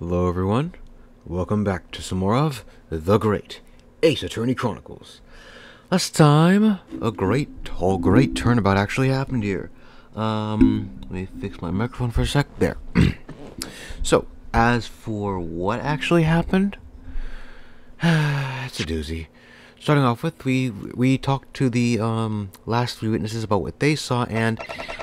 Hello, everyone. Welcome back to some more of The Great Ace Attorney Chronicles. Last time, a great, whole great turnabout actually happened here. Um, let me fix my microphone for a sec. There. so, as for what actually happened, it's a doozy. Starting off with, we we talked to the um, last three witnesses about what they saw, and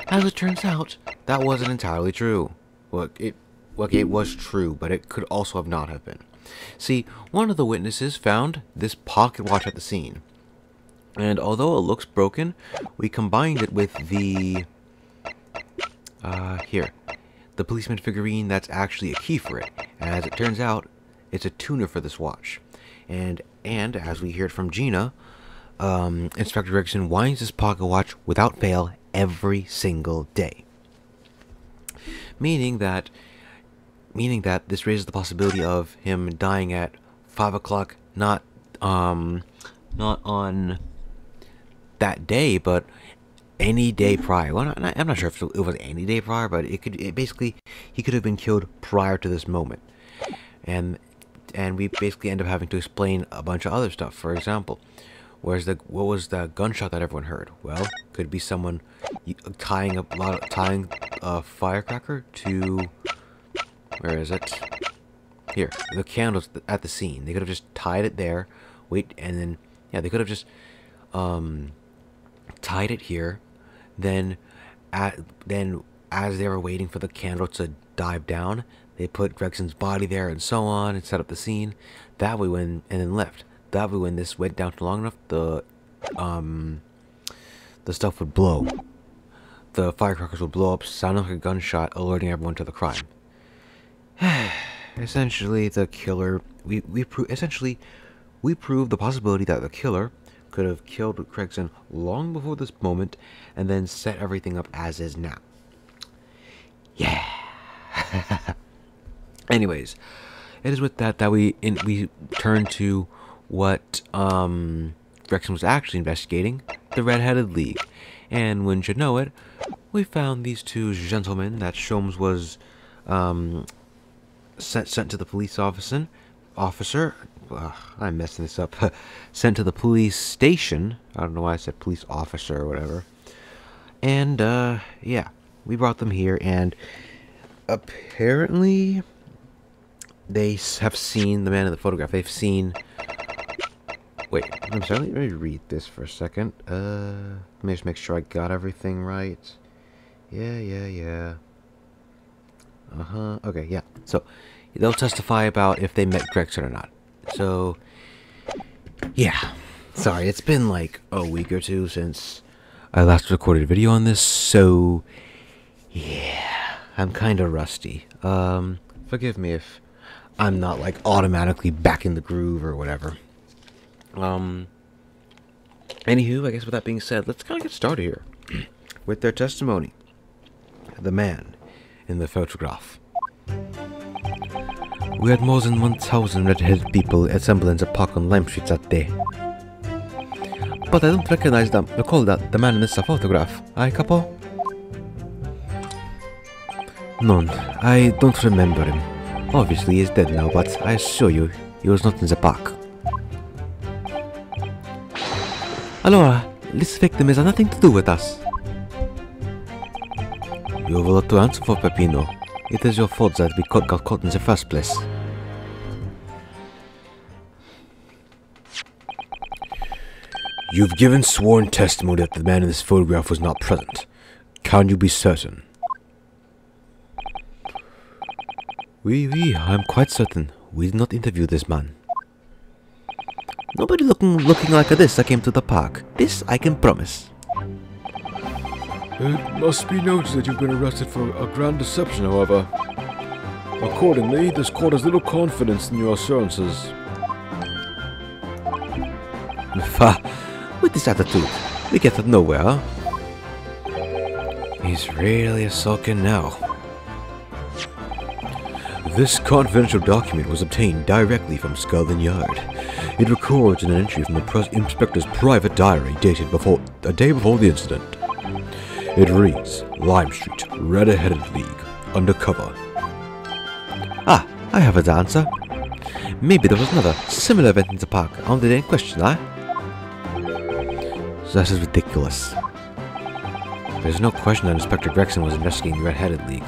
as it turns out, that wasn't entirely true. Look, it well, it was true, but it could also have not have been. See, one of the witnesses found this pocket watch at the scene, and although it looks broken, we combined it with the uh, here, the policeman figurine that's actually a key for it. And as it turns out, it's a tuner for this watch. And and as we heard from Gina, um, Inspector Gregson winds his pocket watch without fail every single day. Meaning that meaning that this raises the possibility of him dying at five o'clock, not um, not on that day, but any day prior. Well, not, I'm not sure if it was any day prior, but it could. It basically, he could have been killed prior to this moment, and and we basically end up having to explain a bunch of other stuff. For example, where's the what was the gunshot that everyone heard? Well, could be someone tying a lot, of, tying a firecracker to where is it? Here, the candles at the scene. They could have just tied it there, wait, and then yeah, they could have just um tied it here then, at, then as they were waiting for the candle to dive down, they put Gregson's body there and so on and set up the scene. That way, when and then left. That way, when this went down long enough, the um the stuff would blow. The firecrackers would blow up, sounding like a gunshot, alerting everyone to the crime. essentially, the killer. We we pro- essentially we proved the possibility that the killer could have killed Gregson long before this moment and then set everything up as is now. Yeah. Anyways, it is with that that we in, we turn to what um, Gregson was actually investigating, the Red-Headed League. And when you know it, we found these two gentlemen that Sholmes was um, sent sent to the police officer, officer uh, I'm messing this up, sent to the police station. I don't know why I said police officer or whatever. And, uh, yeah, we brought them here, and apparently they have seen the man in the photograph. They've seen. Wait, I'm sorry, let me read this for a second. Uh, let me just make sure I got everything right. Yeah, yeah, yeah. Uh huh. Okay, yeah. So, they'll testify about if they met Gregson or not. So, yeah. Sorry, it's been like a week or two since I last recorded a video on this, so yeah, I'm kind of rusty. Um, forgive me if I'm not like automatically back in the groove or whatever. Um, anywho, I guess with that being said, let's kind of get started here with their testimony. The man in the photograph. We had more than 1,000 red-headed people assembled in the park on Lime Street that day. But I don't recognize them. Recall that the man in this photograph, I capo? None. I don't remember him. Obviously he's dead now, but I assure you, he was not in the park. Allora, this victim has nothing to do with us. You have a lot to answer for, Peppino. It is your fault that we got caught in the first place. You've given sworn testimony that the man in this photograph was not present. Can you be certain? Oui, oui, I'm quite certain. We did not interview this man. Nobody looking looking like this I came to the park. This I can promise. It must be noted that you've been arrested for a grand deception, however. Accordingly, this court has little confidence in your assurances. With this attitude, we get nowhere. He's really a sulking now. This confidential document was obtained directly from Scotland Yard. It records an entry from the inspector's private diary dated before a day before the incident. It reads, Lime Street, Red-Headed League, undercover. Ah, I have a answer. Maybe there was another similar event in the park on the day in question, eh? That is ridiculous. There's no question that Inspector Gregson was investigating the Red-Headed League.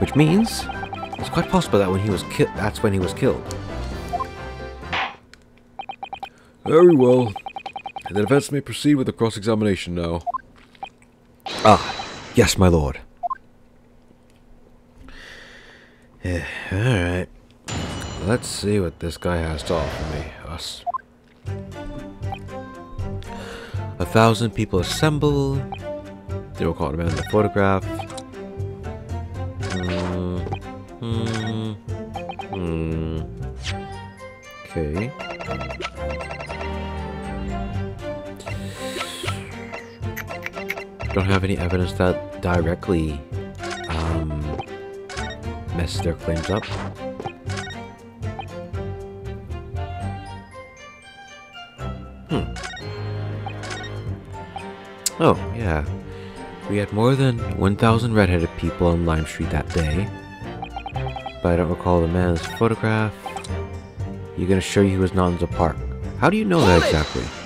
Which means it's quite possible that when he was ki- that's when he was killed. Very well. The defense may proceed with the cross-examination now. Ah, yes, my lord. Eh, Alright. Let's see what this guy has to offer me. Us. A thousand people assemble. They will call demand the photograph. Any evidence that directly um, messes their claims up. Hmm. Oh, yeah. We had more than 1,000 redheaded people on Lime Street that day. But I don't recall the man's photograph. You're gonna show you he was not in the park? How do you know that exactly?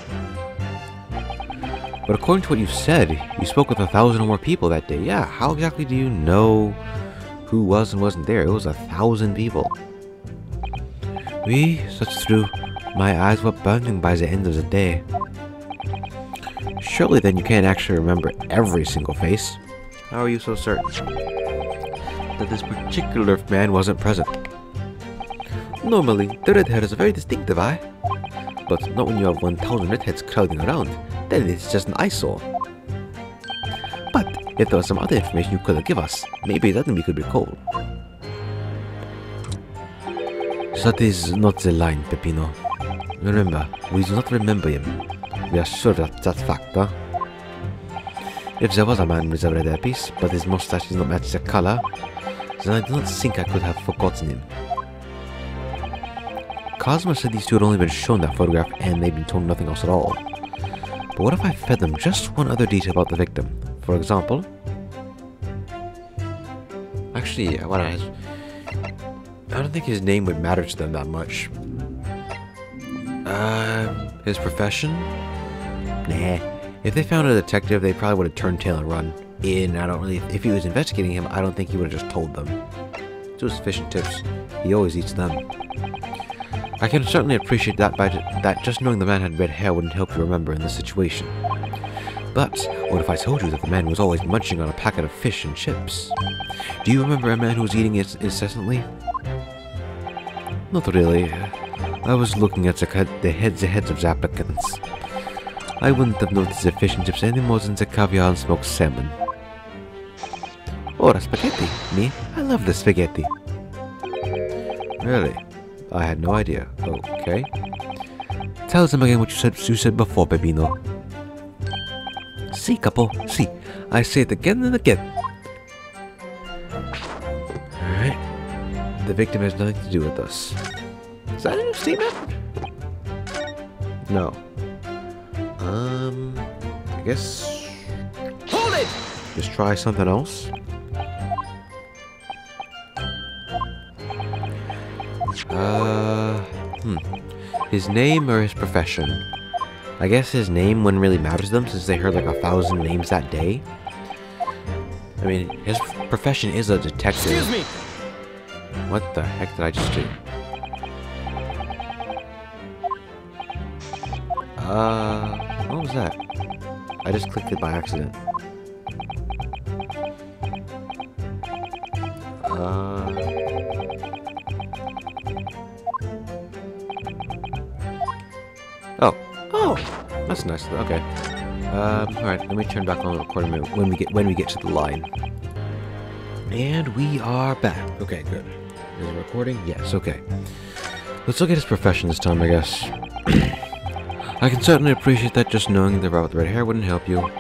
But according to what you said, you spoke with a thousand or more people that day. Yeah, how exactly do you know who was and wasn't there? It was a thousand people. We, such through, my eyes were burning by the end of the day. Surely then you can't actually remember every single face. How are you so certain that this particular man wasn't present? Normally, the red hair is a very distinctive eye. But not when you have 1,000 redheads crowding around. Then it's just an eyesore. But if there was some other information you could give us, maybe that we could recall. That is not the line, Peppino. Remember, we do not remember him. We are sure of that fact, huh? If there was a man with a red hairpiece, but his mustache did not match the color, then I do not think I could have forgotten him. Cosmo said these two had only been shown that photograph and they'd been told nothing else at all. But what if I fed them just one other detail about the victim? For example... Actually, I... I don't think his name would matter to them that much. Uh, his profession? Nah. If they found a detective, they probably would have turned tail and run. In, I don't really... If he was investigating him, I don't think he would have just told them. Those fish and tips. He always eats them. I can certainly appreciate that by that just knowing the man had red hair wouldn't help you remember in this situation. But what if I told you that the man was always munching on a packet of fish and chips? Do you remember a man who was eating it incessantly? Not really. I was looking at the, heads the heads of the applicants. I wouldn't have noticed the fish and chips any more than the caviar and smoked salmon. Or a spaghetti. Me, I love the spaghetti. Really? I had no idea. Okay. Tell them again what you said you said before, Peppino. See, capo, see. I say it again and again. Alright. The victim has nothing to do with us. Is that a new statement? No. Um, I guess... Hold it! Just try something else. Uh, hmm. His name or his profession? I guess his name wouldn't really matter to them since they heard like a thousand names that day. I mean, his profession is a detective. Excuse me! What the heck did I just do? Uh, what was that? I just clicked it by accident. Okay. Um, all right. Let me turn back on the recording when we get when we get to the line. And we are back. Okay, good. Is it recording? Yes. Okay. Let's look at his profession this time, I guess. I can certainly appreciate that just knowing about the red hair wouldn't help you.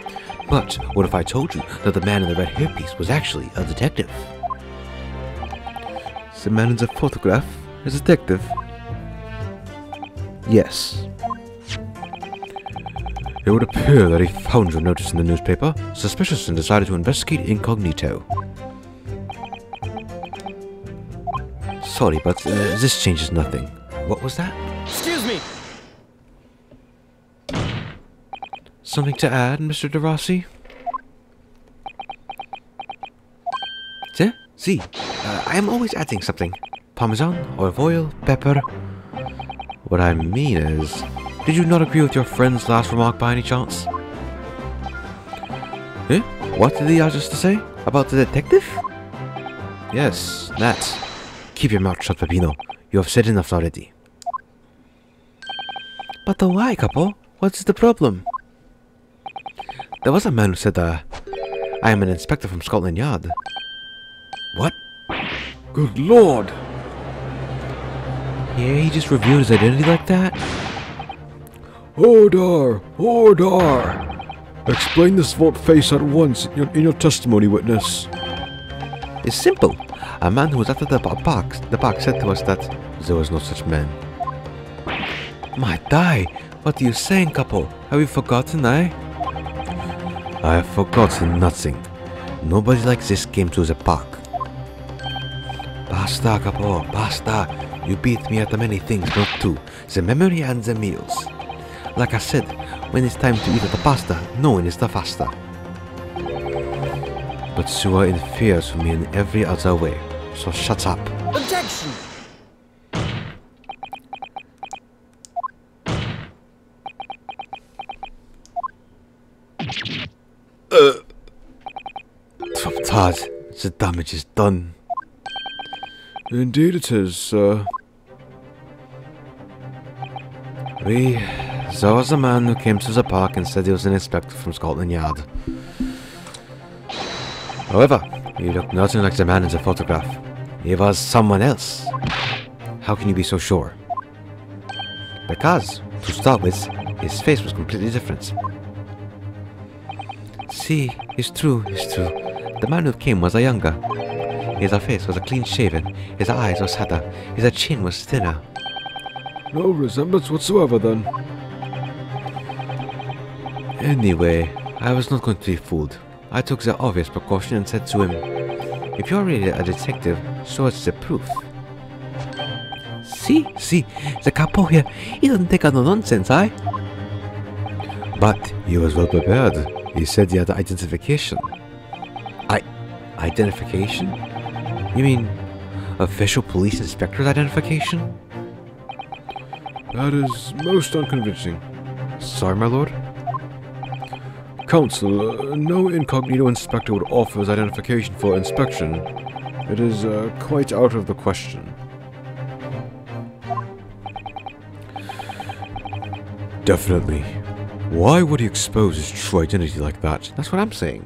But what if I told you that the man in the red hairpiece was actually a detective? The man in the photograph is a detective. Yes. It would appear that he found your notice in the newspaper, suspicious, and decided to investigate incognito. sorry, but uh, this changes nothing. What was that? Excuse me! Something to add, Mr. DeRossi? See? See, uh, I am always adding something. Parmesan, olive oil, pepper. What I mean is, did you not agree with your friend's last remark by any chance? Eh? What did he ask us to say? About the detective? Yes, that. Keep your mouth shut, Peppino. You have said enough already. But the why, capo? What's the problem? There was a man who said, uh, I am an inspector from Scotland Yard. What? Good lord! Yeah, he just revealed his identity like that? Order! Order! Explain this volte-face at once in your, in your testimony, witness. It's simple. A man who was after the bo- box, the box said to us that there was no such man. My die! What are you saying, capo? Have you forgotten, eh? I have forgotten nothing. Nobody like this came to the park. Basta, capo, basta. You beat me at many things, not two. The memory and the meals. Like I said, when it's time to eat the pasta, no one is the faster. But you are inferior to me in every other way, so shut up. Objection! Uh, Top Todd, the damage is done. Indeed it is, sir. We. There was a man who came to the park and said he was an inspector from Scotland Yard. However, he looked nothing like the man in the photograph. He was someone else. How can you be so sure? Because, to start with, his face was completely different. See, it's true, it's true. The man who came was a younger. His face was a clean shaven, his eyes were sadder, his chin was thinner. No resemblance whatsoever, then. Anyway, I was not going to be fooled. I took the obvious precaution and said to him, If you're really a detective, show us the proof. See, see, the capo here, he doesn't take no nonsense, eh? But he was well prepared. He said he had identification. I. identification? You mean official police inspector's identification? That is most unconvincing. Sorry, my lord? Counsel, uh, no incognito inspector would offer his identification for inspection. It is uh, quite out of the question. Definitely. Why would he expose his true identity like that? That's what I'm saying.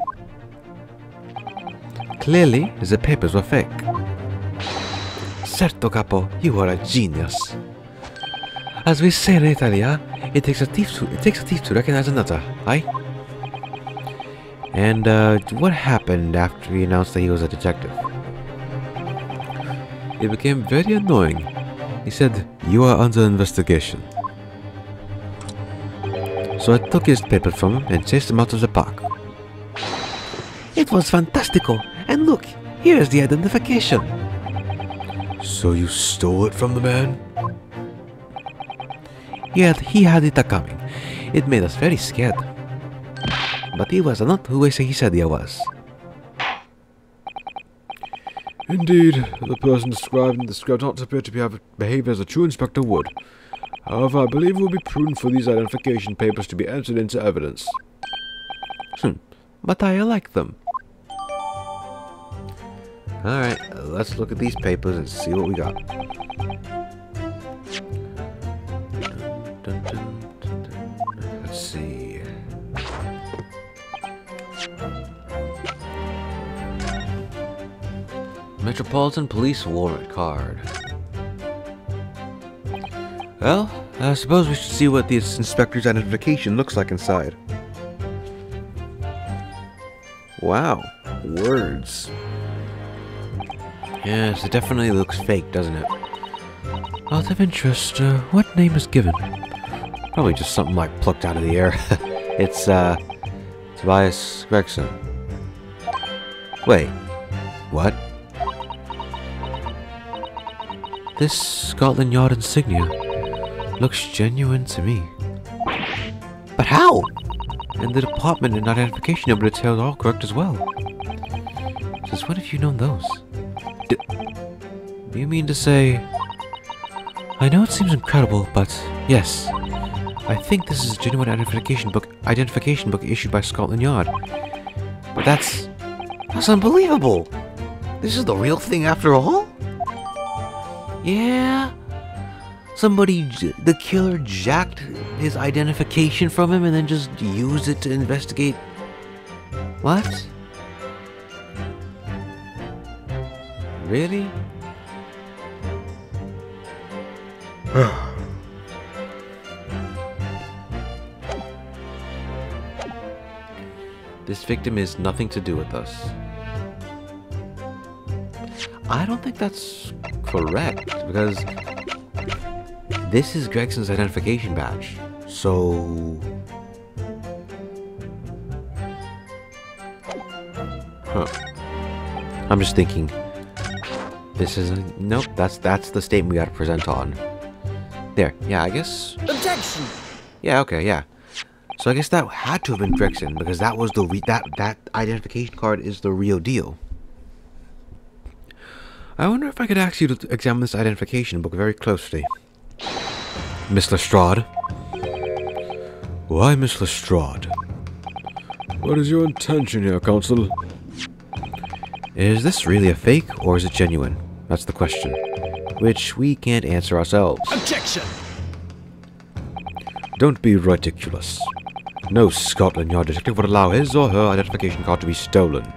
Clearly, the papers were fake. Certo, capo, you are a genius. As we say in Italia, it takes a thief to it takes a thief to recognize another, aye? And uh, what happened after he announced that he was a detective? It became very annoying. He said, "You are under investigation." So I took his paper from him and chased him out of the park. It was fantastical! And look, here is the identification. So you stole it from the man? Yet he had it a coming. It made us very scared. But he was not who I say he said he was. Indeed, the person described in the script does not appear to be have behaved as a true inspector would. However, I believe it will be prudent for these identification papers to be entered into evidence. Hmm. But I like them. Alright, let's look at these papers and see what we got. Metropolitan Police warrant card. Well, I suppose we should see what this inspector's identification looks like inside. Wow, words. Yes, it definitely looks fake, doesn't it? Out of interest, uh, what name is given? Probably just something like plucked out of the air. it's, uh, Tobias Gregson. Wait, what? This Scotland Yard insignia looks genuine to me. But how? And the department and identification number details are all correct as well. Since when have you known those? D do you mean to say... I know it seems incredible, but yes. I think this is a genuine identification book identification book issued by Scotland Yard. But that's... That's unbelievable! This is the real thing after all? Yeah? Somebody, the killer jacked his identification from him and then just used it to investigate. What? Really? this victim is nothing to do with us. I don't think that's correct because this is Gregson's identification badge. So. Huh. I'm just thinking. This isn't. Nope, that's that's the statement we gotta present on. There, yeah, I guess. Objection! Yeah, okay, yeah. So I guess that had to have been Gregson because that was the re- that that identification card is the real deal. I wonder if I could ask you to examine this identification book very closely. Miss Lestrade. Why, Miss Lestrade? What is your intention here, Consul? Is this really a fake or is it genuine? That's the question. Which we can't answer ourselves. Objection! Don't be ridiculous. No Scotland Yard detective would allow his or her identification card to be stolen.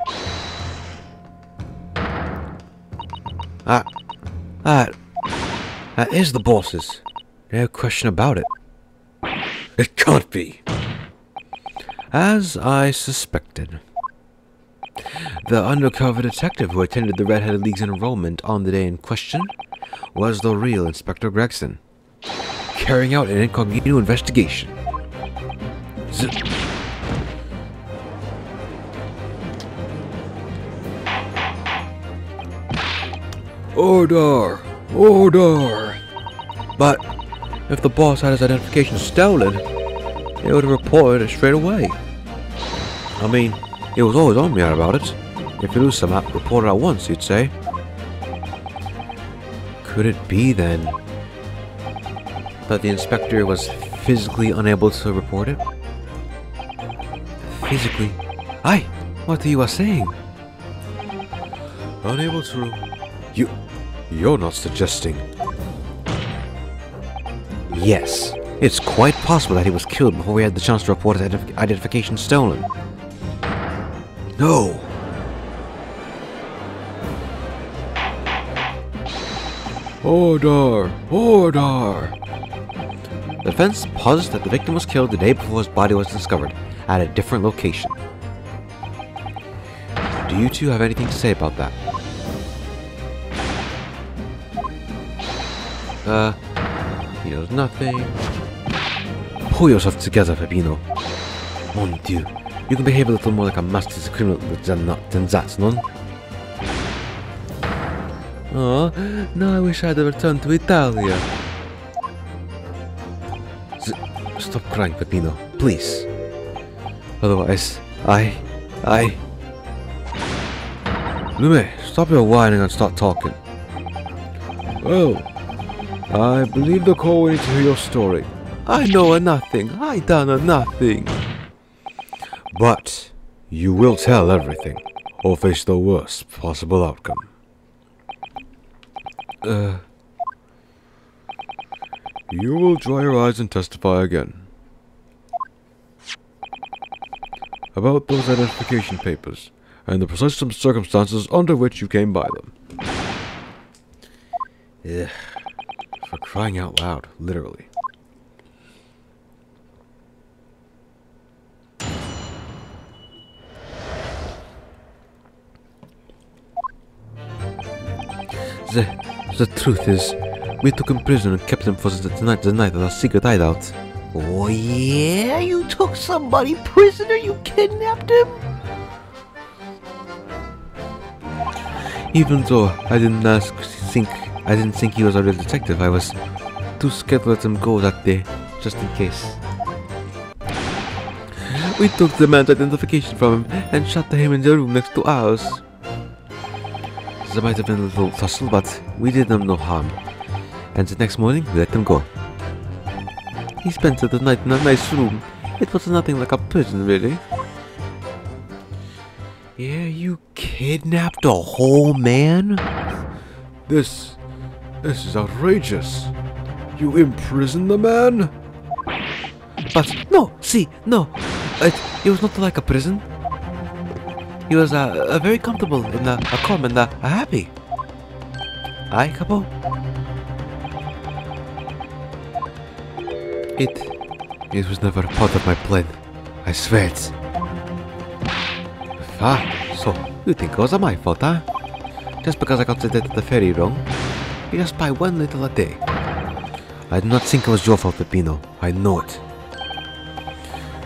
That is the boss's. No question about it. It can't be. As I suspected. The undercover detective who attended the Red-Headed League's enrollment on the day in question was the real Inspector Gregson, carrying out an incognito investigation. Z- Order! Order! but if the boss had his identification stolen, he would have reported it straight away. I mean, he was always on me about it. If you lose some app, report it at once, you'd say. Could it be then that the inspector was physically unable to report it? Physically? Aye, what are you saying? Unable to. You. You're not suggesting. Yes, it's quite possible that he was killed before we had the chance to report his identif- identification stolen. No! Order! Order! The defense posits that the victim was killed the day before his body was discovered, at a different location. Do you two have anything to say about that? Uh, he knows nothing. Pull yourself together, Peppino. Mon Dieu, you can behave a little more like a master's criminal than, that- than that, non? Oh, now I wish I'd returned to Italia. S- stop crying, Peppino, please. Otherwise, I, I. Lume, stop your whining and start talking. Well, I believe the call we need to your story. I know a nothing. I done a nothing. But you will tell everything, or face the worst possible outcome. Uh, You will dry your eyes and testify again. About those identification papers, and the precise circumstances under which you came by them. ugh. For crying out loud, literally. The, the truth is, we took him prisoner and kept him for the night, the night of our secret hideout. Oh yeah? You took somebody prisoner? You kidnapped him? Even though I didn't ask, think I didn't think he was a real detective. I was too scared to let him go that day, just in case. We took the man's identification from him and shot him in the room next to ours. There might have been a little tussle, but we did him no harm. And the next morning, we let him go. He spent the night in a nice room. It was nothing like a prison, really. Yeah, you kidnapped a whole man? This. This is outrageous. You imprison the man? But no, see, no, it, it was not like a prison. He was uh, uh, very comfortable and uh, calm and uh, happy. Aye, Capo? It, it was never part of my plan. I swear it. Ah, so you think it was my fault, huh? Just because I got the the ferry wrong? Just by one little a day. I do not think it was your fault, Peppino. I know it.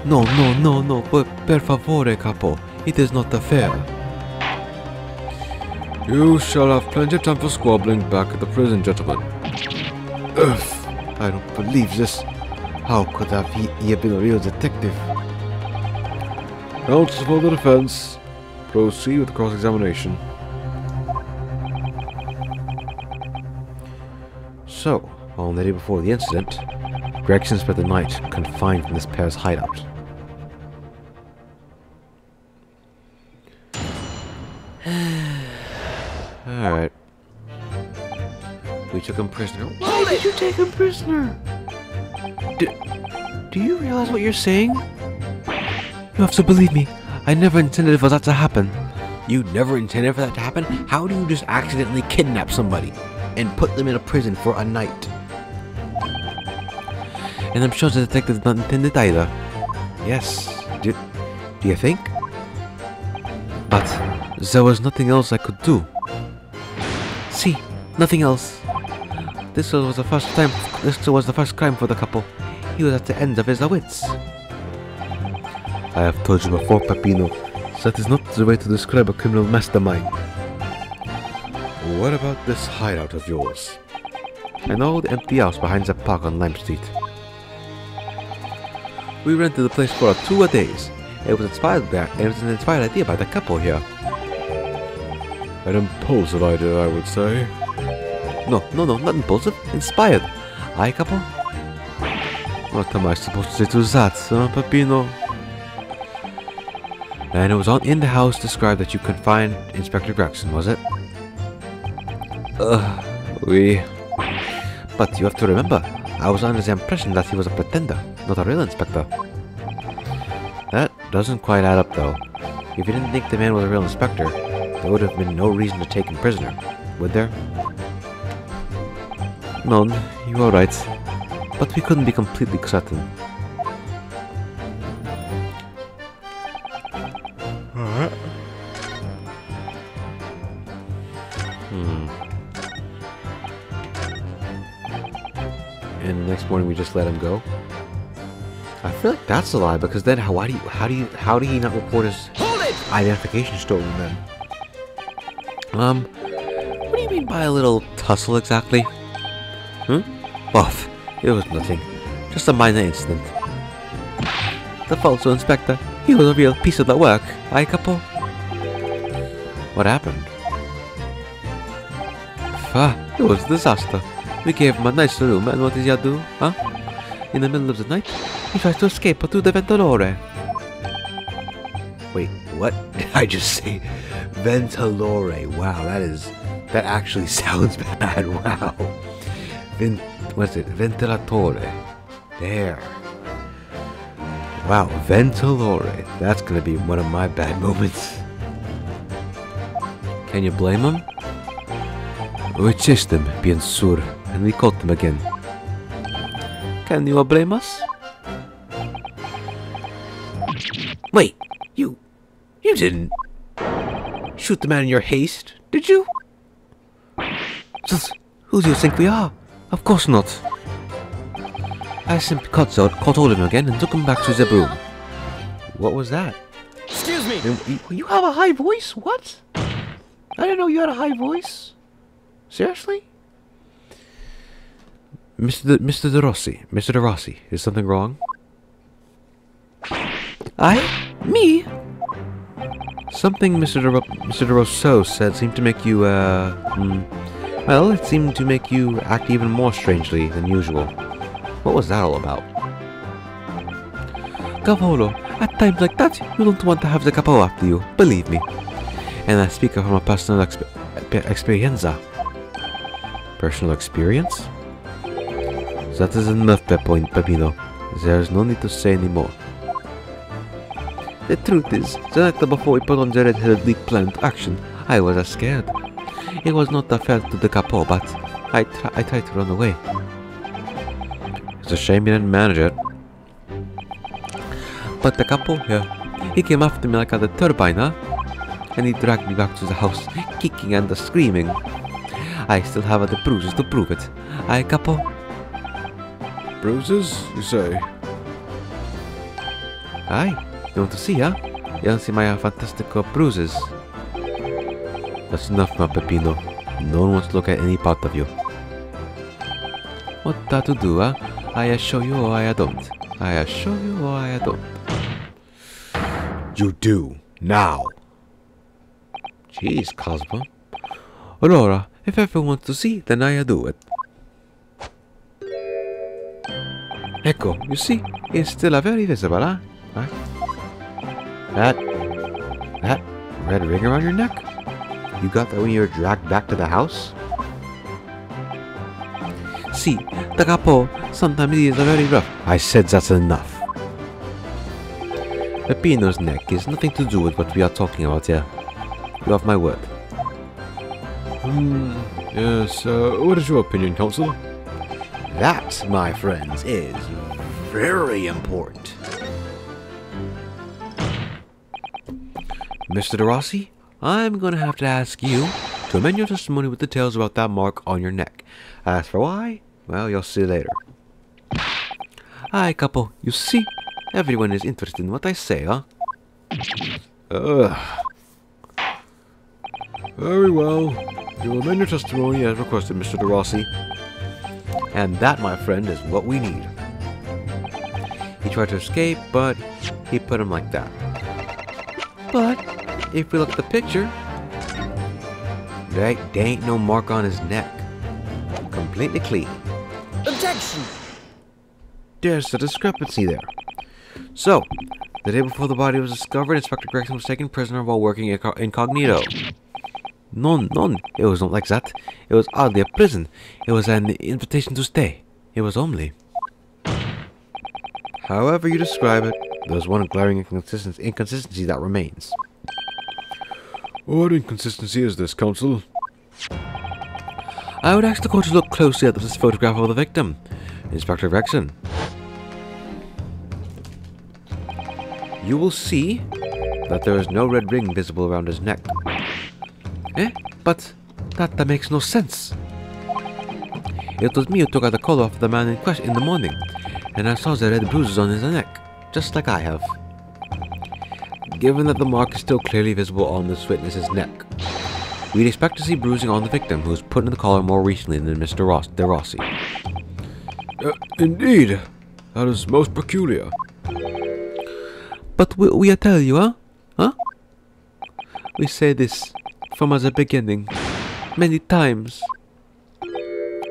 No, no, no, no, per, per favore, capo. It is not fair. You shall have plenty of time for squabbling back at the prison, gentlemen. Ugh, I don't believe this. How could have he, he have been a real detective? Counsel for the defense. Proceed with cross-examination. So, on the day before the incident, Gregson spent the night confined in this pair's hideout. Alright. We took him prisoner. Why did you take him prisoner? Do, do you realize what you're saying? You have to believe me. I never intended for that to happen. You never intended for that to happen? How do you just accidentally kidnap somebody and put them in a prison for a night? And I'm sure the detective did not intend it either. Yes. Do, do you think? But there was nothing else I could do. See, nothing else. This was the first time. This was the first crime for the capo. He was at the end of his wits. I have told you before, Peppino, that is not the way to describe a criminal mastermind. What about this hideout of yours? An old empty house behind the park on Lime Street. We rented the place for two days. It was inspired by, it was an inspired idea by the capo here. An impulsive idea, I would say. No, no, no, not impulsive. Inspired. Aye, capo? What am I supposed to say to that, huh, Peppino? And it was on in the house described that you could find Inspector Gregson, was it? We... But you have to remember, I was under the impression that he was a pretender, not a real inspector. That doesn't quite add up though. If you didn't think the man was a real inspector, there would have been no reason to take him prisoner, would there? None, you are right. But we couldn't be completely certain. Just let him go. I feel like that's a lie because then how why do you how do you how do he not report his identification stolen then? Um, what do you mean by a little tussle exactly? Hmm? Well, it was nothing. Just a minor incident. The false inspector, he was a real piece of the work, aye, Capo? What happened? Ah, it was a disaster. We gave him a nice room, and what did he do, huh? In the middle of the night, he tries to escape through the ventilore. Wait, what did I just say? Ventilore. Wow, that is... That actually sounds bad. Wow. Vent... What's it? Ventilatore. There. Wow, ventilore. That's gonna be one of my bad moments. Can you blame him? We chased them, bien sur, and we caught them again. Can you blame us? Wait, you... You didn't... Shoot the man in your haste, did you? Who do you think we are? Of course not. I simply cut caught, caught hold of him again and took him back to the broom. What was that? Excuse me! You, you have a high voice? What? I didn't know you had a high voice. Seriously? Mr. De, Mr. De Rossi, Mr. De Rossi, is something wrong? I? Me? Something Mr. De, Ro- Mr. De Rousseau said seemed to make you, uh, hmm, well, it seemed to make you act even more strangely than usual. What was that all about? Cavolo, at times like that, you don't want to have the capo after you, believe me. And I speak from a personal exp- experienza. Personal experience? That is enough, Peppo- Pepino. There is no need to say any more. The truth is, the night before we put on the red-headed league plan to action, I was scared. It was not a fair to the capo, but I, tr- I tried to run away. It's a shame you manage it. But the capo here, he came after me like a turbine, huh? And he dragged me back to the house, kicking and screaming. I still have the bruises to prove it. I capo. Bruises, you say? Aye, you want to see, huh? You want to see my fantastic uh, bruises? That's enough, my Peppino. No one wants to look at any part of you. What that to do, huh? I assure you or I don't. I assure you or I don't. You do. Now. Jeez, Cosmo. Allora, if everyone wants to see, then I do it. Ecco, you see, it's still a very visible, huh? huh? That. That red ring around your neck? You got that when you were dragged back to the house? See, the capo sometimes is very rough. I said that's enough. Peppino's neck is nothing to do with what we are talking about here. You have my word. Hmm. Yes, uh, what is your opinion, Counsel? That, my friends, is very important. Mr. De Rossi, I'm gonna have to ask you to amend your testimony with details about that mark on your neck. As for why, well, you'll see later. Aye, capo, you see? Everyone is interested in what I say, huh? Ugh. Very well. You will amend your testimony as requested, Mr. De Rossi. And that, my friend, is what we need. He tried to escape, but he put him like that. But if we look at the picture, there, there ain't no mark on his neck. Completely clean. Objection! There's a discrepancy there. So, the day before the body was discovered, Inspector Gregson was taken prisoner while working incognito. None, none. It was not like that. It was hardly a prison. It was an invitation to stay. It was only. However you describe it, there's one glaring inconsistency, inconsistency that remains. What inconsistency is this, Counsel? I would ask the court to look closely at this photograph of the victim, Inspector Gregson. You will see that there is no red ring visible around his neck. Eh? But that, that makes no sense. It was me who took out the collar off the man in question in the morning, and I saw the red bruises on his neck, just like I have. Given that the mark is still clearly visible on this witness's neck, we'd expect to see bruising on the victim who was put in the collar more recently than Mr. Ross De Rossi. Uh, indeed. That is most peculiar. But we, we tell you, huh? Huh? We say this from the beginning, many times.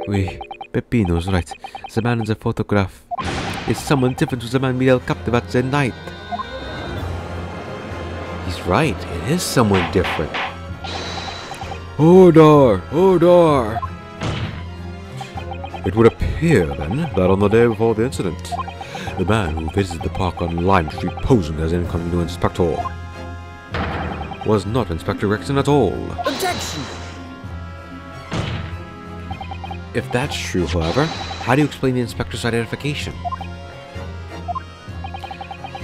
We, Peppino's right. The man in the photograph is someone different to the man we held captive at the night. He's right. It is someone different. Order! Order! It would appear, then, that on the day before the incident, the man who visited the park on Lime Street posing as incognito inspector was not Inspector Gregson at all. Objection! If that's true, however, how do you explain the inspector's identification?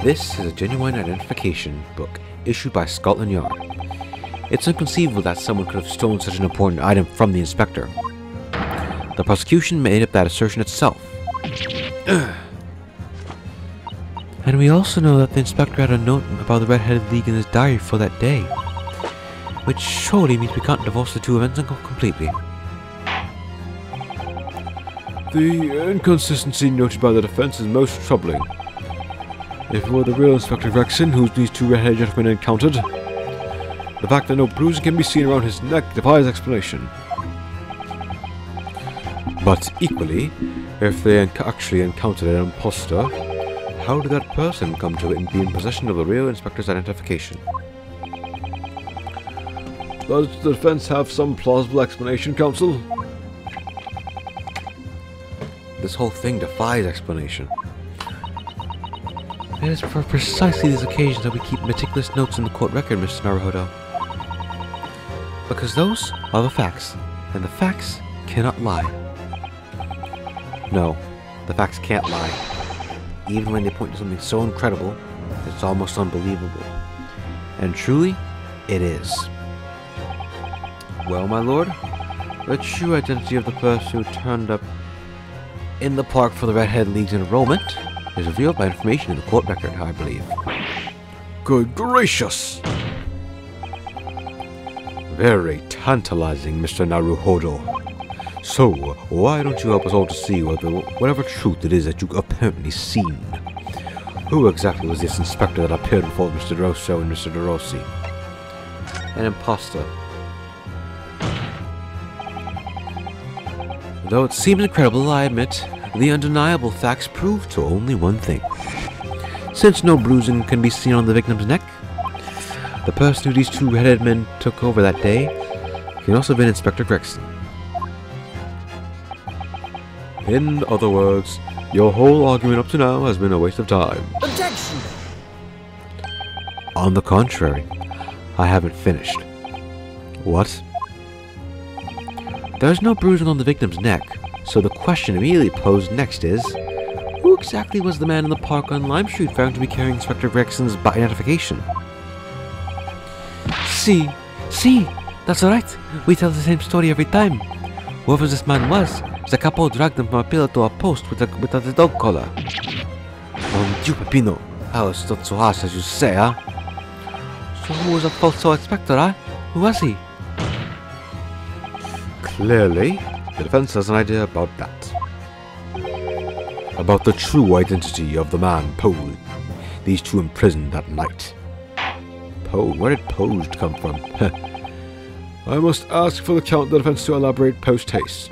This is a genuine identification book issued by Scotland Yard. It's inconceivable that someone could have stolen such an important item from the inspector. The prosecution made up that assertion itself. and we also know that the inspector had a note about the Red-Headed League in his diary for that day. Which surely means we can't divorce the two events completely. The inconsistency noted by the defense is most troubling. If it were the real Inspector Gregson who these two red-headed gentlemen encountered, the fact that no bruising can be seen around his neck defies explanation. But equally, if they actually encountered an impostor, how did that person come to it and be in possession of the real inspector's identification? Does the defense have some plausible explanation, counsel? This whole thing defies explanation. It is for precisely these occasions that we keep meticulous notes in the court record, Mr. Naruhodo. Because those are the facts, and the facts cannot lie. No, the facts can't lie. Even when they point to something so incredible, it's almost unbelievable. And truly, it is. Well, my lord, the true identity of the person who turned up in the park for the Redhead League's enrollment is revealed by information in the court record, I believe. Good gracious! Very tantalizing, Mr. Naruhodo. So, why don't you help us all to see whether whatever truth it is that you apparently seen? Who exactly was this inspector that appeared before Mr. Rosso and Mr. DeRossi? An impostor. Though it seems incredible, I admit, the undeniable facts prove to only one thing. Since no bruising can be seen on the victim's neck, the person who these two headed men took over that day can also have been Inspector Gregson. In other words, your whole argument up to now has been a waste of time. Objection! On the contrary, I haven't finished. What? There's no bruising on the victim's neck, so the question immediately posed next is Who exactly was the man in the park on Lime Street found to be carrying Inspector Gregson's bi- identification? See, see, that's right. We tell the same story every time. Whoever this man was, the couple dragged him from a pillar to a post with a, with a dog collar. Mon Dieu, Peppino. Is not so harsh as you say, huh? So who was a false inspector, huh? Who was he? Clearly, the defense has an idea about that. About the true identity of the man posed. These two imprisoned that night. Posed? Where did posed come from? I must ask for the count of the defense to elaborate post haste.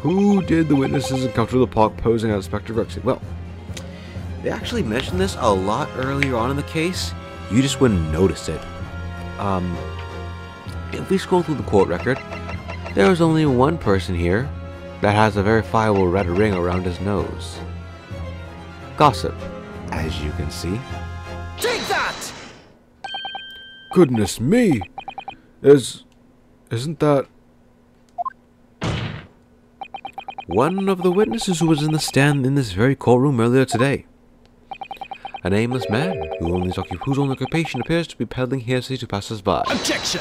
Who did the witnesses encounter the park posing as Inspector Gregson? Well, They actually mentioned this a lot earlier on in the case. You just wouldn't notice it. Um, if we scroll through the court record, there is only one person here that has a verifiable red ring around his nose. Gossip, as you can see. Take that! goodness me! Is. Isn't that. One of the witnesses who was in the stand in this very courtroom earlier today. A nameless man who only occup- whose only occupation appears to be peddling hearsay to passers-by. Objection!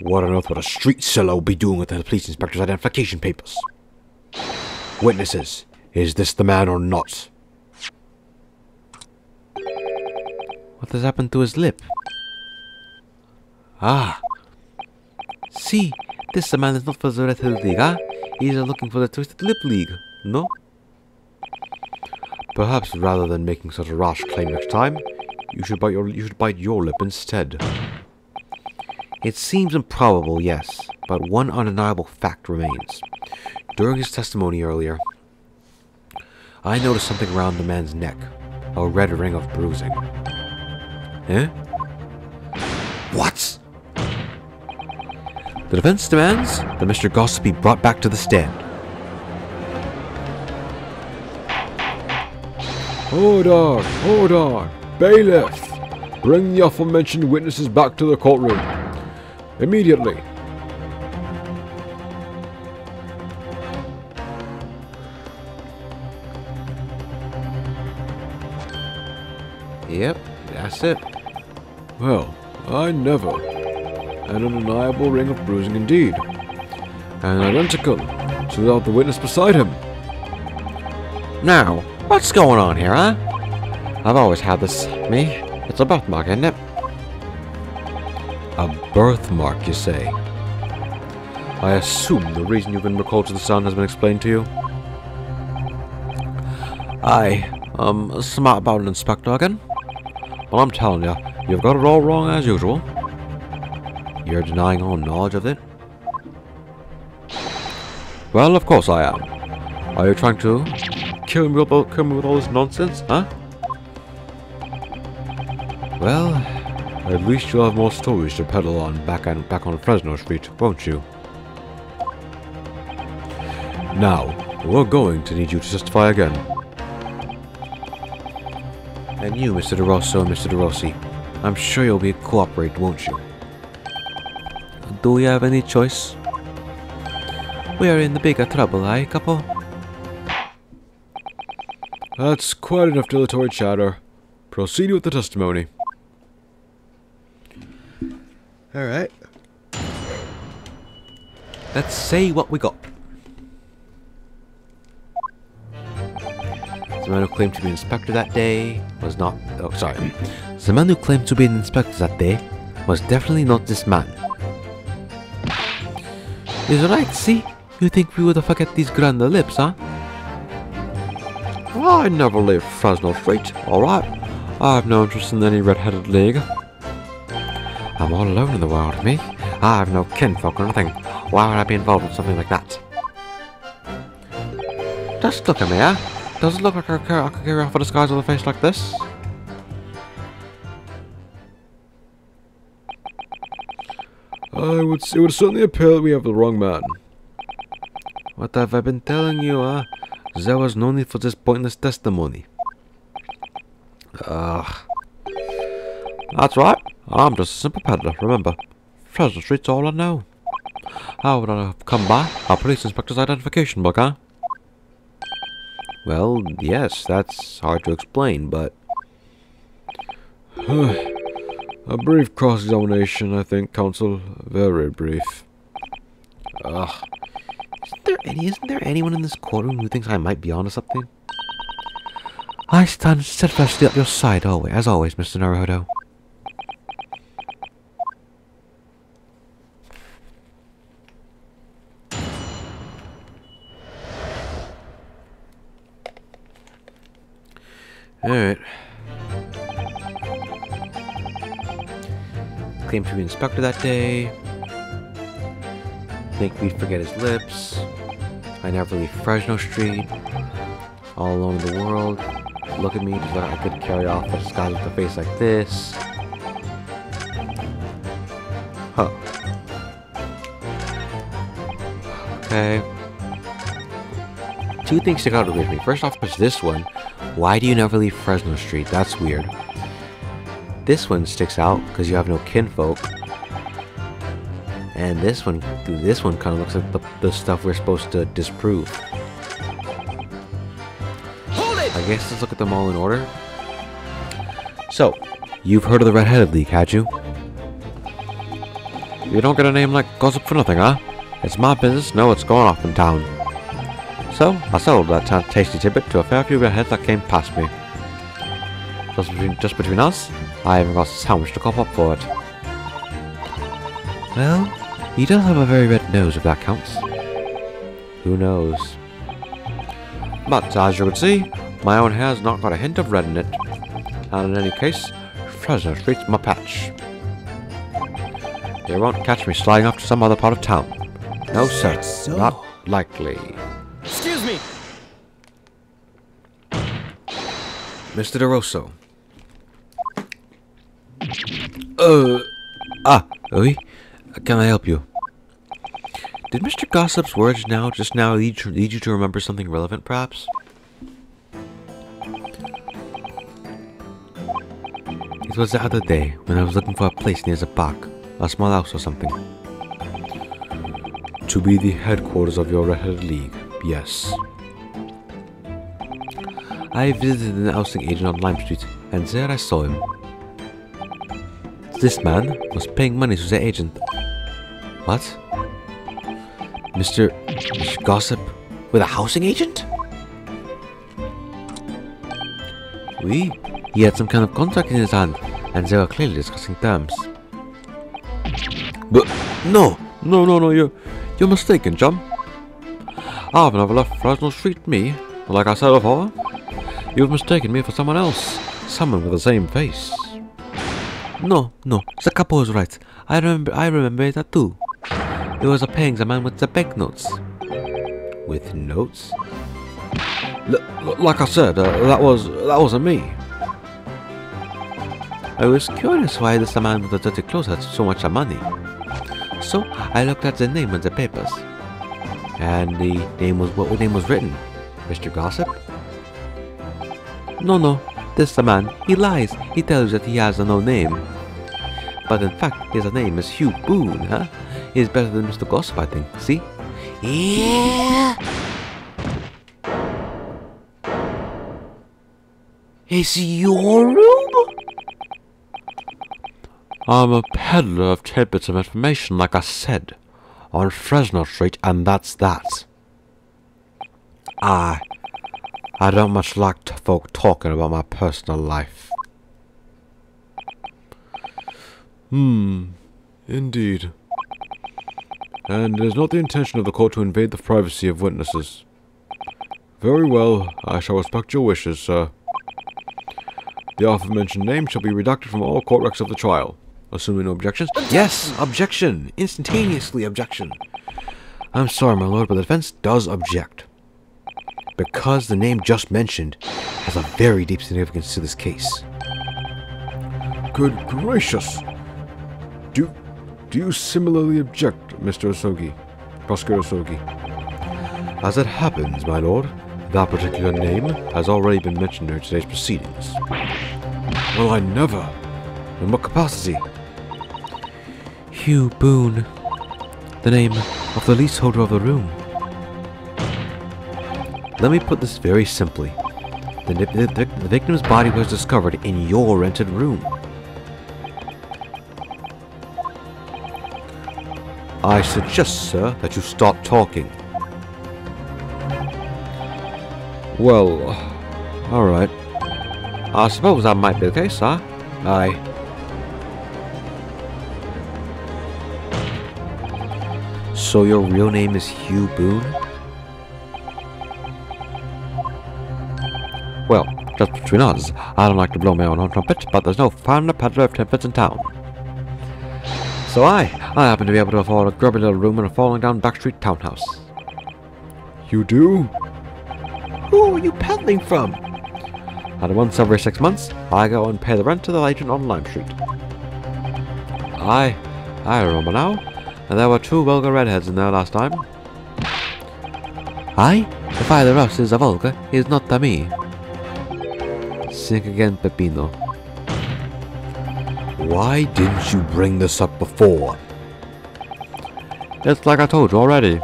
What on earth would a street seller be doing with the police inspector's identification papers? Witnesses, is this the man or not? What has happened to his lip? Ah. See, this man is not for the Red Hill League, ah? He's looking for the Twisted Lip League, no? Perhaps rather than making such a rash claim next time, you should bite your you should bite your lip instead. It seems improbable, yes, but one undeniable fact remains. During his testimony earlier, I noticed something around the man's neck, a red ring of bruising. Eh? What? The defense demands that Mr. Goss be brought back to the stand. Hold on, hold on. Bailiff! Bring the aforementioned witnesses back to the courtroom. Immediately. Yep, that's it. Well, I never. An undeniable ring of bruising indeed. And identical to that of the witness beside him. Now, what's going on here, huh? I've always had this, me. It's a birthmark, isn't it? A birthmark, you say? I assume the reason you've been recalled to the Sun has been explained to you? Aye, um, smart about an inspector again? Well, I'm telling you, you've got it all wrong as usual. You're denying all knowledge of it? Well, of course I am. Are you trying to kill me with all, kill me with all this nonsense, huh? Well, at least you'll have more stories to peddle on back on back on Fresno Street, won't you? Now, we're going to need you to testify again. And you, Mr. DeRosso and Mr. DeRossi, I'm sure you'll be cooperate, won't you? Do we have any choice? We are in the bigger trouble, eh, couple? That's quite enough dilatory chatter. Proceed with the testimony. Alright. Let's say what we got. The man who claimed to be an inspector that day was not. Oh, sorry. The man who claimed to be an inspector that day was definitely not this man. Is right, see? You think we would forget these grander lips, huh? I never leave Fresno Street, alright? I have no interest in any red-headed league. I'm all alone in the world, me. I have no kinfolk or nothing. Why would I be involved in something like that? Just look at me, huh? Does it look like I could carry off a disguise with a face like this? I would it would certainly appear that we have the wrong man. What have I been telling you, huh? There was no need for this pointless testimony. Ugh. That's right. I'm just a simple peddler, remember. Fresno Street's all I know. How would I have come by? A police inspector's identification book, huh? Well, yes, that's hard to explain, but... a brief cross-examination, I think, counsel. Very brief. Ugh. Isn't there any, isn't there anyone in this courtroom who thinks I might be onto something? I stand steadfastly at your side, always, as always, Mr. Naruhodo. Alright. Claimed to be inspector that day. Think we'd forget his lips. I never leave Fresno Street. All alone in the world. Look at me, just like I could carry off a disguise with a face like this. Huh. Okay. Two things stick out with me. First off is this one. Why do you never leave Fresno Street? That's weird. This one sticks out because you have no kinfolk. And this one, this one kind of looks like the, the stuff we're supposed to disprove. Hold it! I guess let's look at them all in order. So, you've heard of the Red-Headed League, had you? You don't get a name like Gossip for nothing, huh? It's my business, know what's going off in town. So, I sold that tasty tidbit to a fair few redheads that came past me. Just between, just between us, I haven't got how much to cop up for it. Well, he does have a very red nose if that counts. Who knows? But as you can see, my own hair's not got a hint of red in it. And in any case, Fresno treats my patch. You won't catch me sliding off to some other part of town. No, sir. so? Not likely. Excuse me! Mr. DeRosso. Uh, ah, oui. Can I help you? Did Mr. Gossip's words now, just now, lead, lead you to remember something relevant, perhaps? It was the other day when I was looking for a place near the park, a small house or something. To be the headquarters of your Red League, yes. I visited an ousting agent on Lime Street, and there I saw him. This man was paying money to the agent. What? Mr. Gossip with a housing agent? Oui, he had some kind of contract in his hand, and they were clearly discussing terms. But no, no, no, no, you, You're mistaken, John. I've never left Fresno Street, me. Like I said before, you've mistaken me for someone else. Someone with the same face. No, no, the couple was right. I remember, I remember that too. It was a paying the man with the banknotes. With notes? L like I said, uh, that was that wasn't me. I was curious why this man with the dirty clothes had so much money. So I looked at the name on the papers. And the name was what name was written? Mr. Gossip? No, no. This the man. He lies. He tells that he has no name. But in fact, his name is Hugh Boone, huh? He's better than Mr. Gossip, I think. See? Yeah. Is your room? I'm a peddler of tidbits of information, like I said, on Fresno Street, and that's that. I, I don't much like folk talking about my personal life. Hmm, indeed. And it is not the intention of the court to invade the privacy of witnesses. Very well, I shall respect your wishes, sir. The aforementioned name shall be redacted from all court records of the trial. Assuming no objections? Yes, objection. Instantaneously objection. I'm sorry, my lord, but the defense does object. Because the name just mentioned has a very deep significance to this case. Good gracious! Do, do you similarly object, Mr. Asogi? Prosecutor Asogi? As it happens, my lord, that particular name has already been mentioned during today's proceedings. Well, I never. In what capacity? Hugh Boone. The name of the leaseholder of the room. Let me put this very simply. The, the, the, victim's body was discovered in your rented room. I suggest, sir, that you stop talking. Well, alright. I suppose that might be the case, huh? Aye. So your real name is Hugh Boone? Between us, I don't like to blow my own horn trumpet, but there's no finer peddler of tidbits in town. So I, I happen to be able to afford a grubby little room in a falling down backstreet townhouse. You do? Who are you peddling from? And once every six months, I go and pay the rent to the agent on Lime Street. Aye, I remember now. And there were two vulgar redheads in there last time. Aye, if either us is a vulgar, is not a me. Sink again, Peppino. Why didn't you bring this up before? It's like I told you already.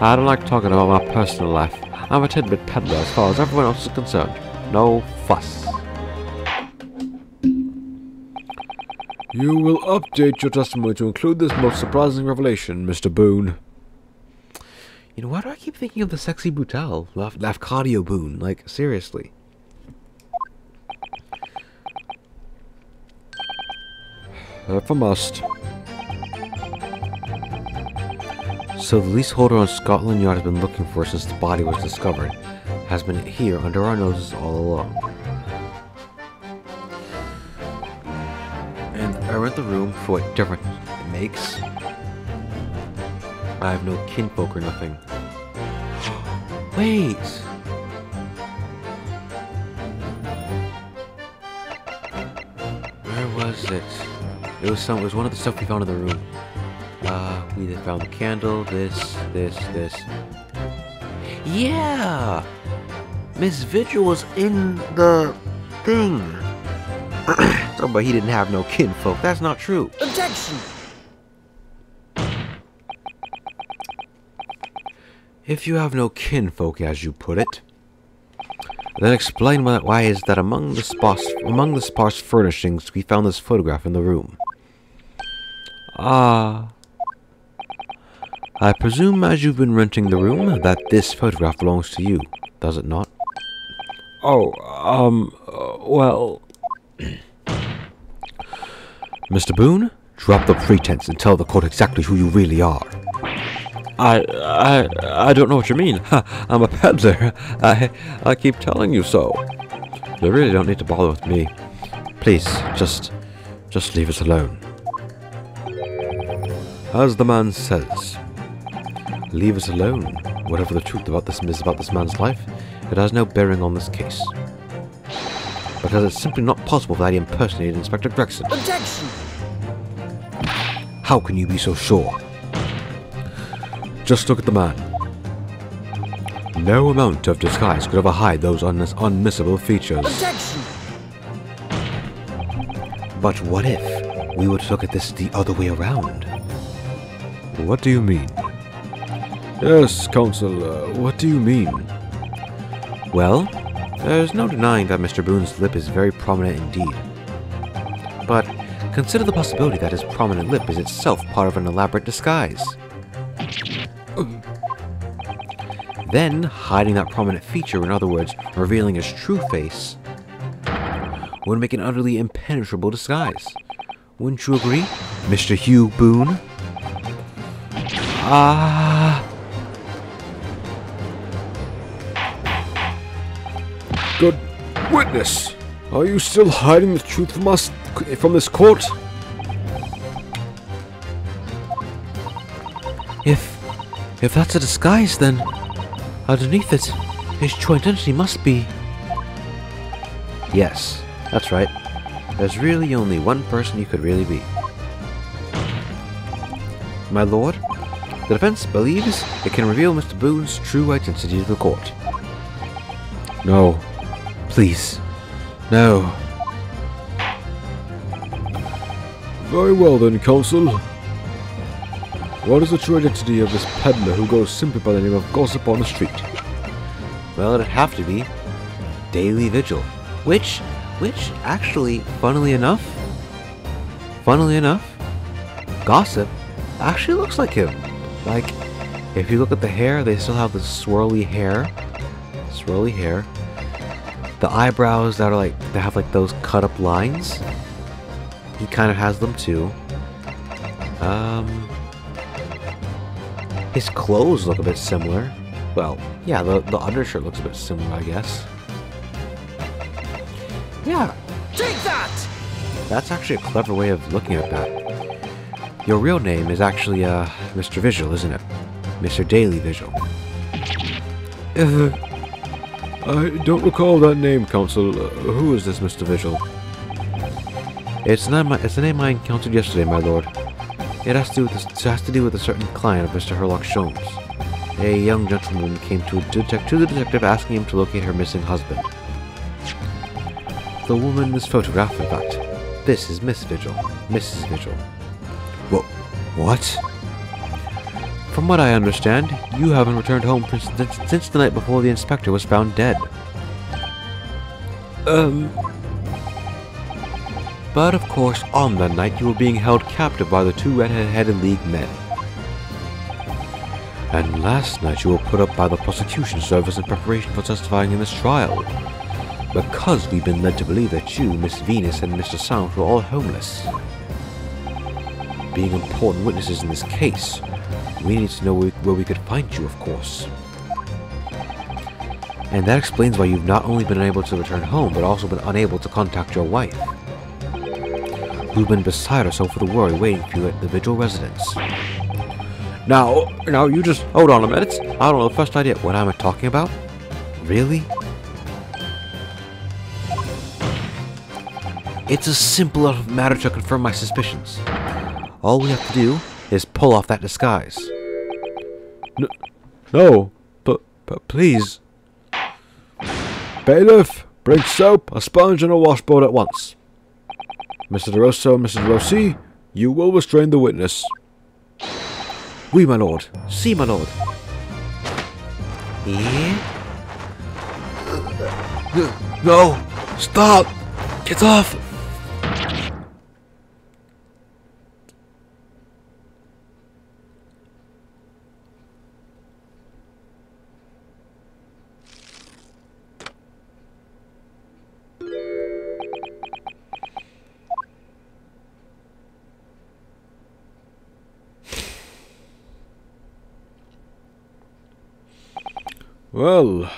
I don't like talking about my personal life. I'm a tidbit peddler as far as everyone else is concerned. No fuss. You will update your testimony to include this most surprising revelation, Mr. Boone. You know, why do I keep thinking of the sexy Boutal? Laf- Lafcadio Boone. Like, seriously. Uh, if I must. So the leaseholder on Scotland Yard has been looking for since the body was discovered. Has been here under our noses all along. And I rent the room for what difference it makes. I have no kinfolk or nothing. Wait! Where was it? It was some. It was one of the stuff we found in the room. Uh, we found the candle. This, this, this. Yeah, Miss Vigil was in the thing. oh, but he didn't have no kinfolk. That's not true. Objection! If you have no kinfolk, as you put it, then explain why, why is that among the sparse among the sparse furnishings we found this photograph in the room. Ah. I presume as you've been renting the room that this photograph belongs to you, does it not? Oh, um, well. Mr. Boone, drop the pretense and tell the court exactly who you really are. I, I, I don't know what you mean. I'm a peddler. I, I keep telling you so. You really don't need to bother with me. Please, just, just leave us alone. As the man says, leave us alone. Whatever the truth about this is about this man's life, it has no bearing on this case. Because it's simply not possible that he impersonated Inspector Gregson. Objection! How can you be so sure? Just look at the man. No amount of disguise could ever hide those un unmissable features. Objection! But what if we were to look at this the other way around? What do you mean? Yes, Counsel, uh, what do you mean? Well, there's no denying that Mr. Boone's lip is very prominent indeed. But consider the possibility that his prominent lip is itself part of an elaborate disguise. then, hiding that prominent feature, in other words, revealing his true face, would make an utterly impenetrable disguise. Wouldn't you agree, Mr. Hugh Boone? Ah. Good witness. Are you still hiding the truth from us, from this court? If, if that's a disguise, then underneath it, his true identity must be. Yes, that's right. There's really only one person you could really be. My lord, the defense believes it can reveal Mr. Boone's true identity to the court. No. Please, no. Very well then, Counsel. What is the true identity of this peddler who goes simply by the name of Gossip on the Street? Well, it'd have to be Daley Vigil, which, which actually, funnily enough, funnily enough, Gossip actually looks like him. Like, if you look at the hair, they still have the swirly hair, swirly hair. The eyebrows that are like, they have like those cut up lines. He kind of has them too. Um, his clothes look a bit similar. Well, yeah, the, the undershirt looks a bit similar, I guess. Yeah, Take that! that's actually a clever way of looking at that. Your real name is actually, uh, Mr. Vigil, isn't it? Mr. Daley Vigil. Uh, I don't recall that name, Counsel. Uh, who is this Mr. Vigil? It's not my, it's the name I encountered yesterday, my lord. It has to do with this, has to do with a certain client of Mr. Herlock Sholmes. A young gentleman came to, a detec- to the detective asking him to locate her missing husband. The woman is photographed, in fact. This is Miss Vigil. Mrs. Vigil. What? What? From what I understand, you haven't returned home since, since, the night before the inspector was found dead. Um, But of course, on that night, you were being held captive by the two red-headed league men. And last night, you were put up by the prosecution service in preparation for testifying in this trial. Because we've been led to believe that you, Miss Venus, and Mr. Sound were all homeless. Being important witnesses in this case, we need to know where we could find you, of course. And that explains why you've not only been unable to return home, but also been unable to contact your wife who've been beside herself with worry waiting for you at the Vigil residence. Now, now you just hold on a minute. I don't know the first idea what I'm talking about. Really? It's a simple matter to confirm my suspicions. All we have to do is pull off that disguise. no, no but, but please. Bailiff, bring soap, a sponge, and a washboard at once. Mr. DeRosso and Mrs. Rossi, you will restrain the witness. Oui, my lord. See, my lord. Yeah? No! Stop! Get off! Well,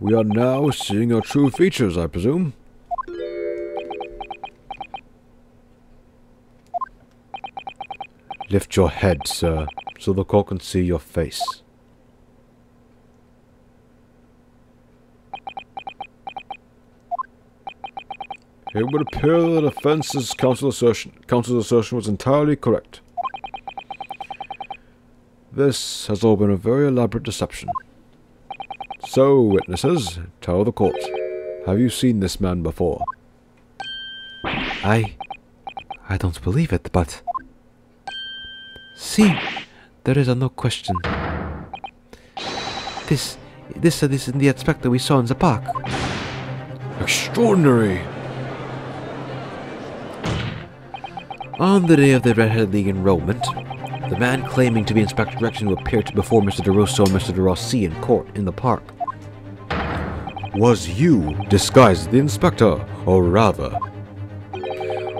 we are now seeing your true features, I presume. Lift your head, sir, so the court can see your face. It would appear that the defense's counsel's assertion, counsel's assertion was entirely correct. This has all been a very elaborate deception. So, witnesses, tell the court. Have you seen this man before? I... I don't believe it, but... See, there is no question. This... This, uh, this is the inspector we saw in the park. Extraordinary! On the day of the Redhead League enrollment, the man claiming to be Inspector Gregson who appeared before Mr. DeRosso and Mr. DeRossi in court in the park. Was you disguised as the inspector, or rather,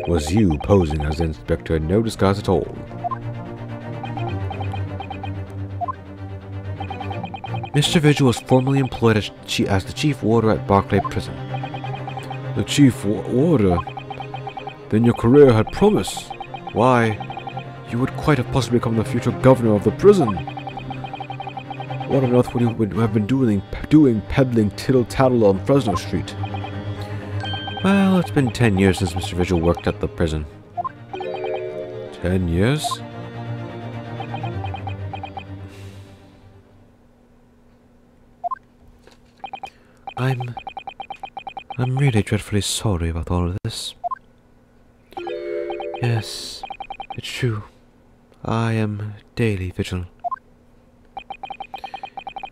was you posing as the inspector in no disguise at all? Mr. Vigil was formerly employed as, chi- as the chief warder at Barclay Prison. The chief warder? Then your career had promise. Why, you would quite have possibly become the future governor of the prison. What on earth would you have been doing, doing peddling tittle-tattle on Fresno Street? Well, it's been ten years since Mr. Vigil worked at the prison. Ten years? I'm... I'm really dreadfully sorry about all of this. Yes, it's true. I am Daley Vigil.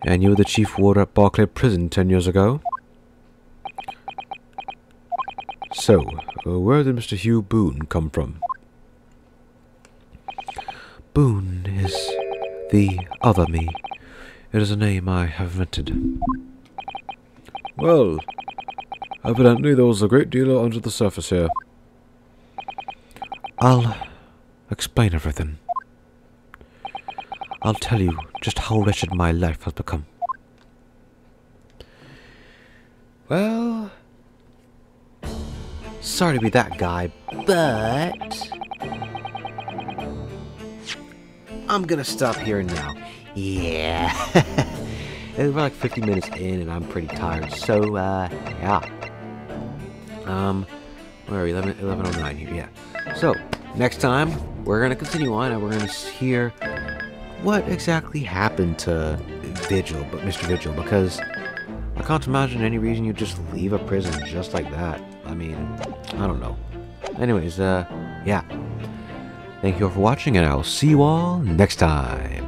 And you were the chief warder at Barclay Prison ten years ago? So, uh, where did Mr. Hugh Boone come from? Boone is the other me. It is a name I have invented. Well, evidently there was a great deal under the surface here. I'll explain everything. I'll tell you just how wretched my life has become. Well, sorry to be that guy, but I'm gonna stop here now. Yeah. We're like 50 minutes in and I'm pretty tired, so uh, yeah. Um, where are we? 11, 1109 here, yeah. So, next time, we're to continue on and we're to hear what exactly happened to Vigil, but Mr. Vigil, because I can't imagine any reason you'd just leave a prison just like that. I mean, I don't know. Anyways, uh, yeah. Thank you all for watching, and I'll see you all next time.